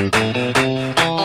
Mm-hmm.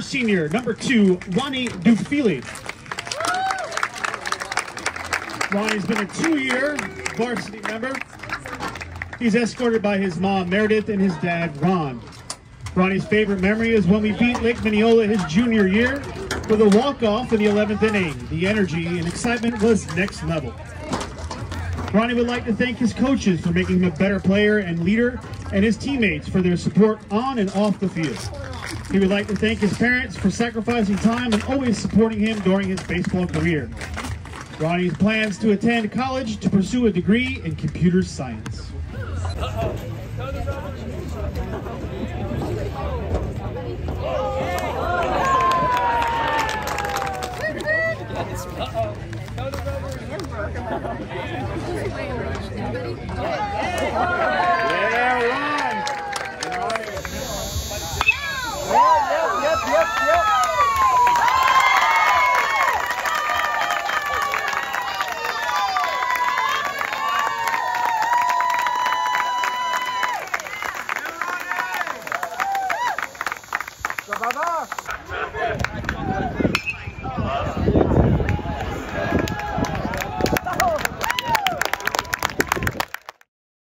Senior, number two, Ronnie Duphily. Ronnie's been a two-year varsity member. He's escorted by his mom, Meredith, and his dad, Ron. Ronnie's favorite memory is when we beat Lake Minneola his junior year with a walk-off in the 11th inning. The energy and excitement was next level. Ronnie would like to thank his coaches for making him a better player and leader, and his teammates for their support on and off the field. He would like to thank his parents for sacrificing time and always supporting him during his baseball career. Ronnie's plans to attend college to pursue a degree in computer science. Yeah, Vai, vai, vai.